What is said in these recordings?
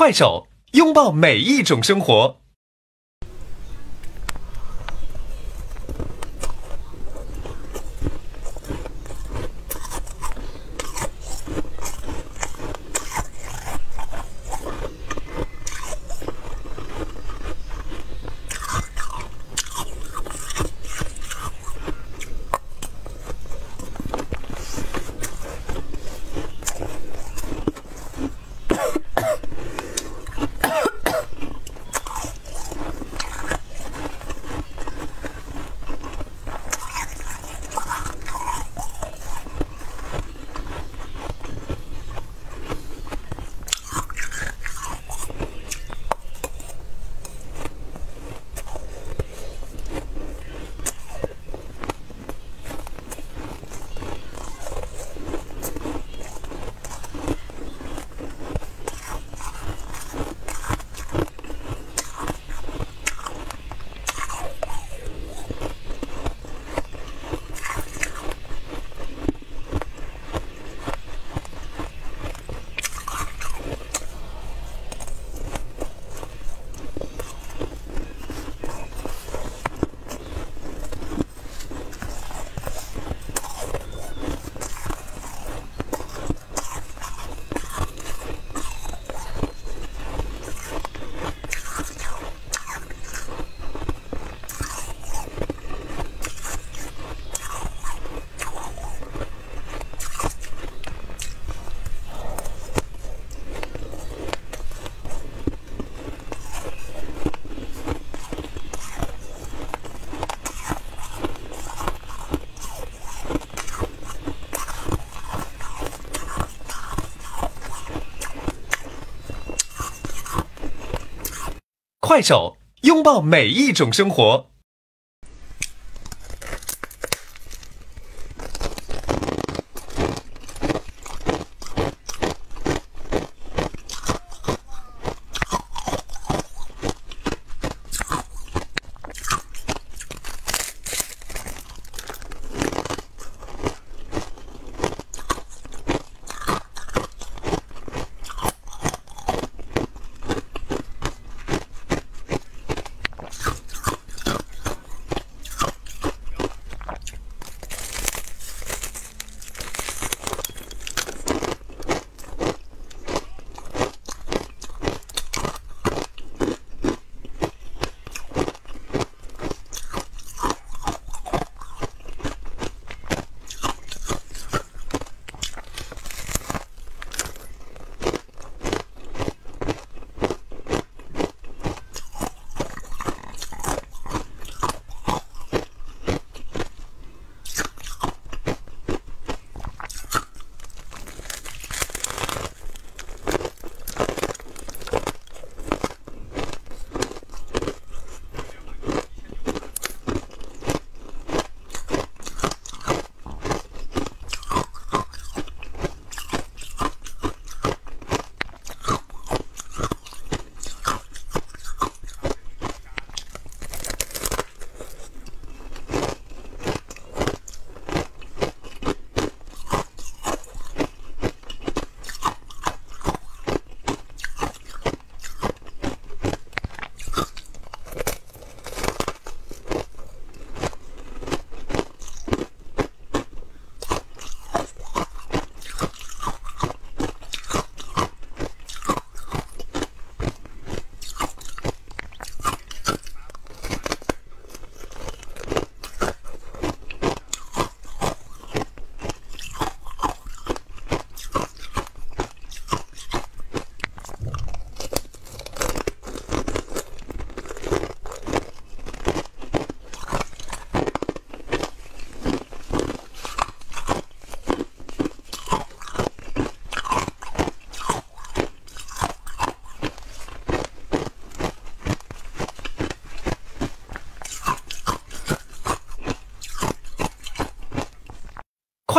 快手，拥抱每一种生活。快手，拥抱每一种生活。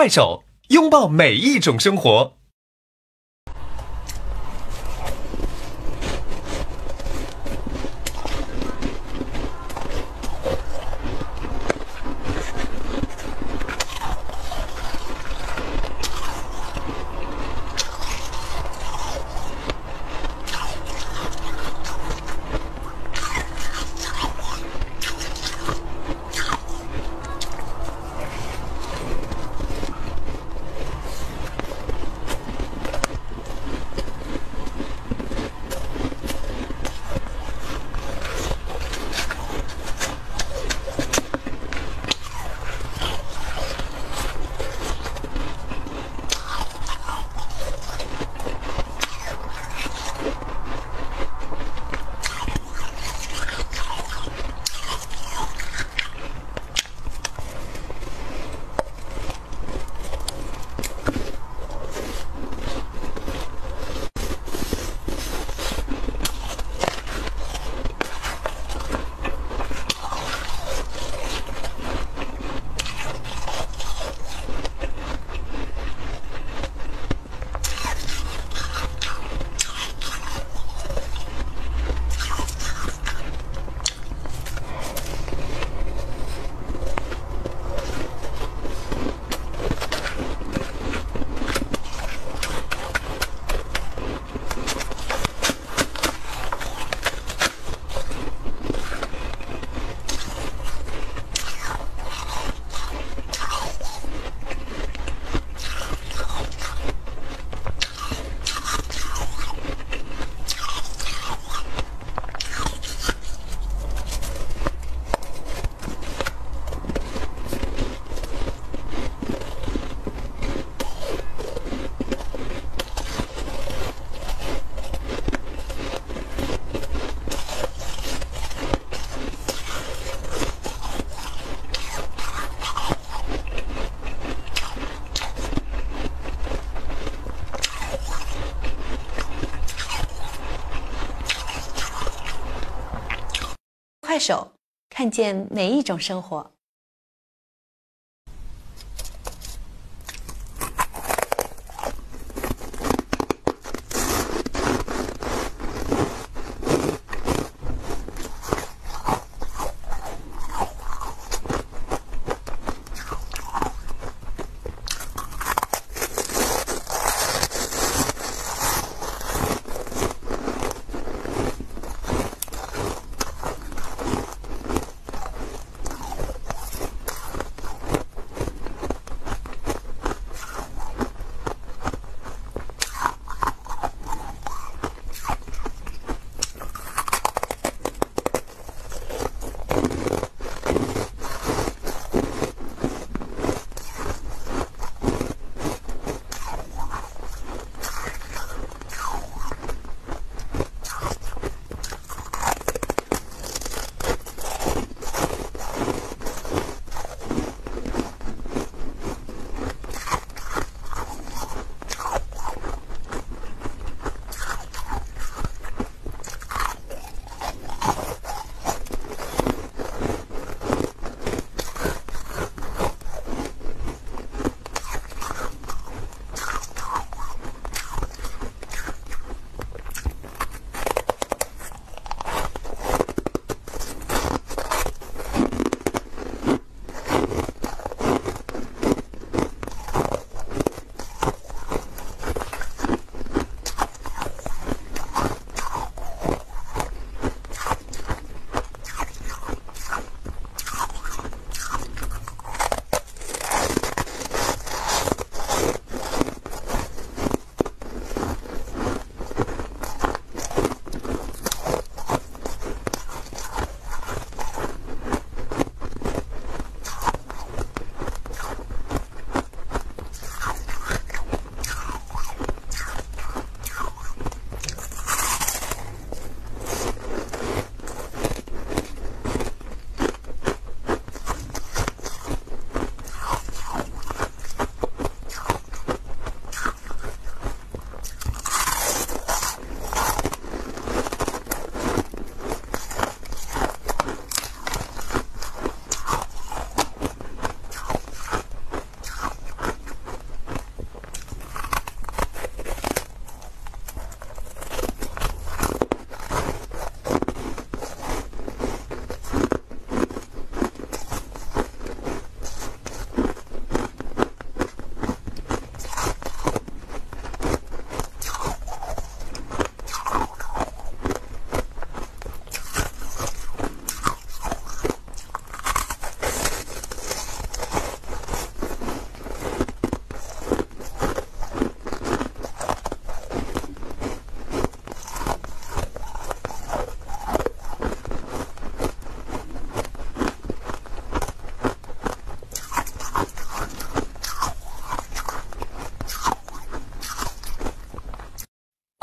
快手，拥抱每一种生活。手，看见每一种生活。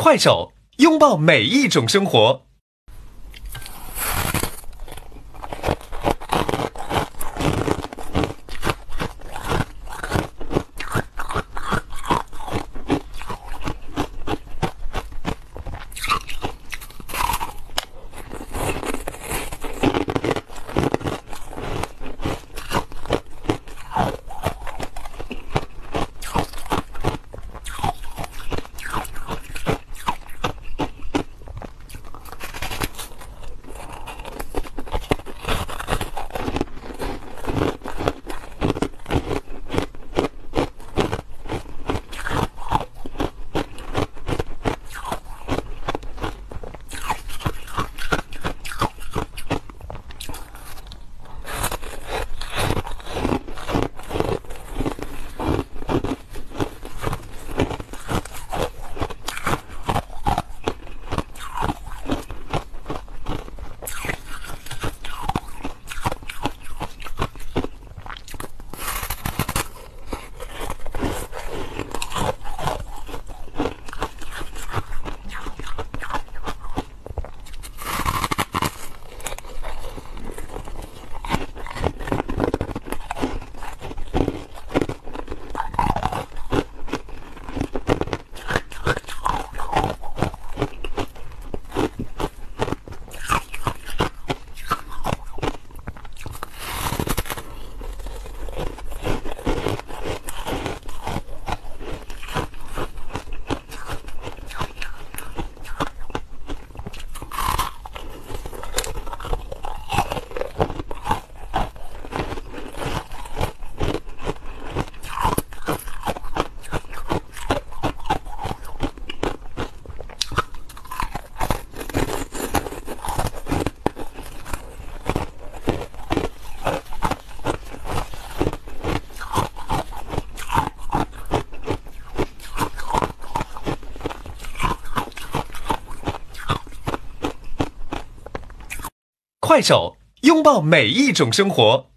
快手，拥抱每一种生活。快手，拥抱每一种生活。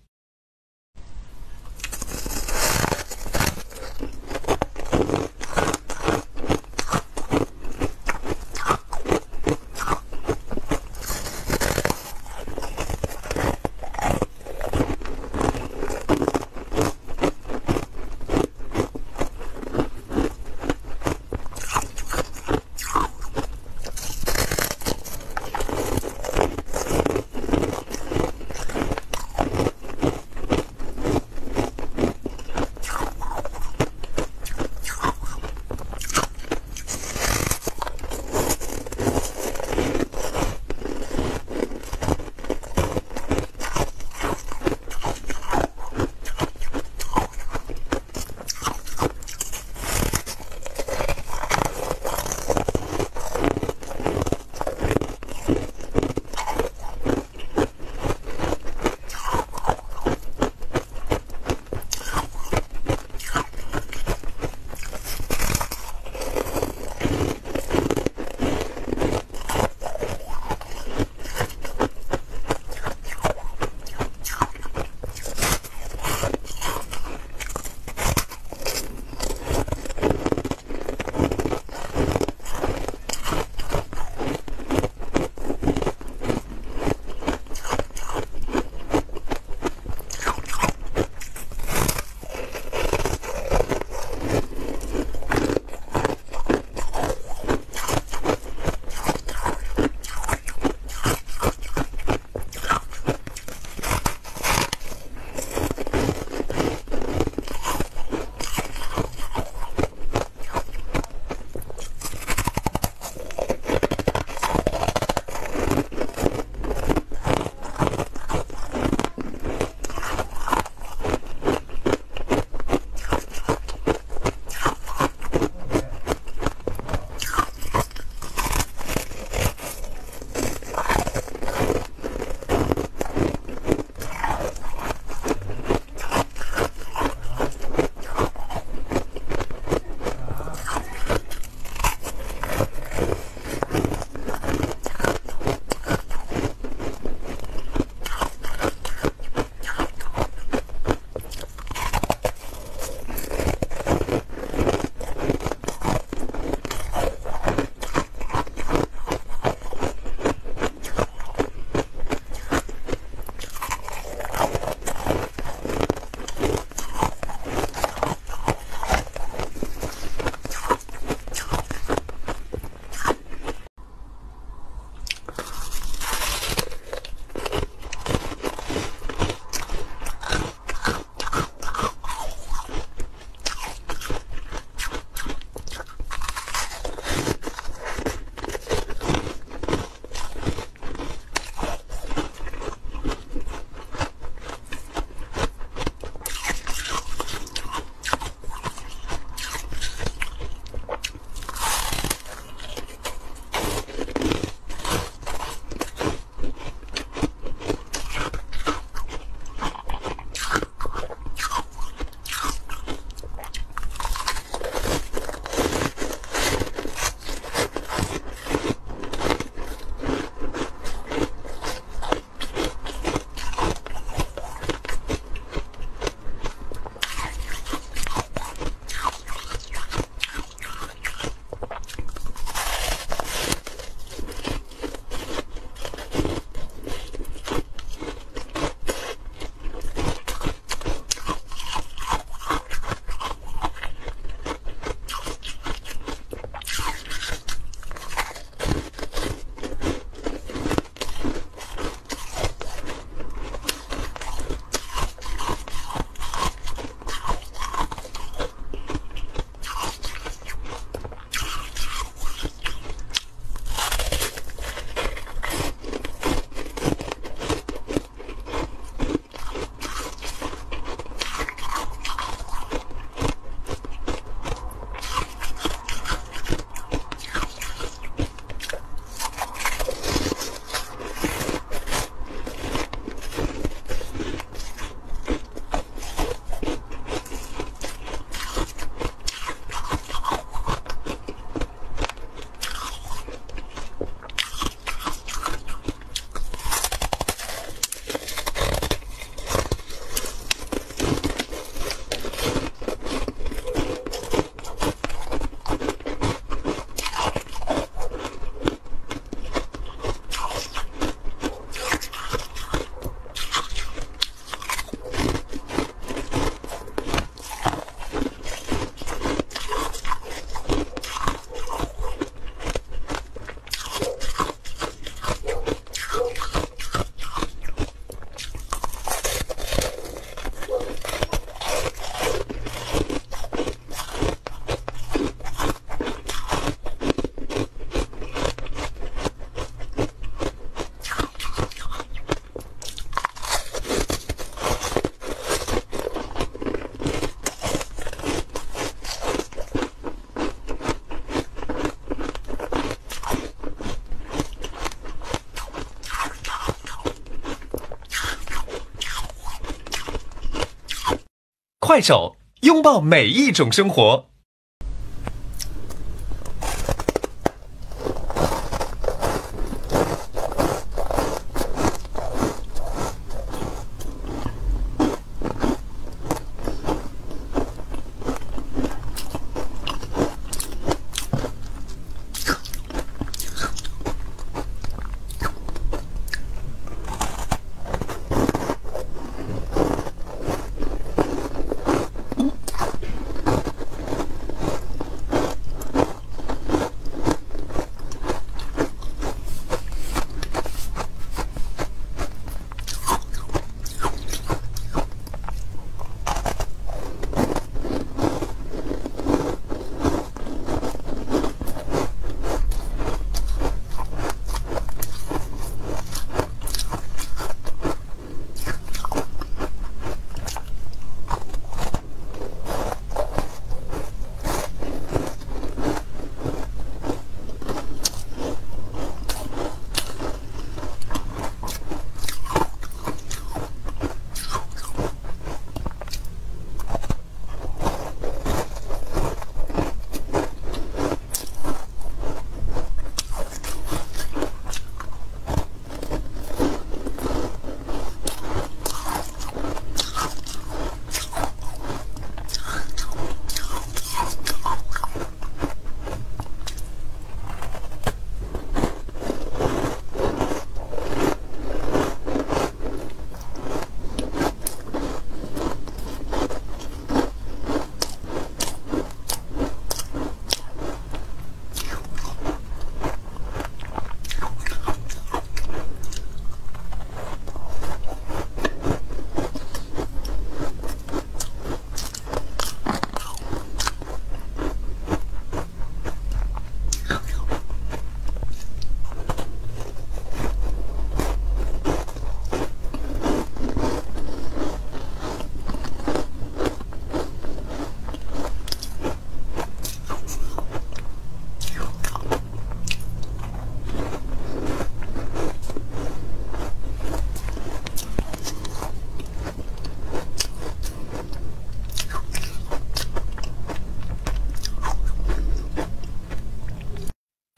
快手，拥抱每一种生活。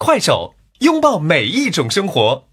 快手，拥抱每一种生活。